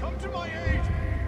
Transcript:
Come to my aid!